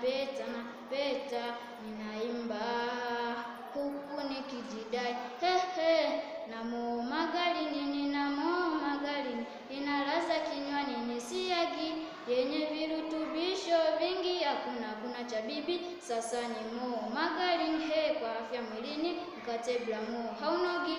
napeta napeta, ninaimba. Huku nikijidai hehe, namo magarini, ninamo magarini, inalaza kinywani nisiagi, yenye virutubisho vingi, hakuna kuna cha bibi, sasa ni mo magarini, he kwa afya mwilini, mkate bila mo haunogi.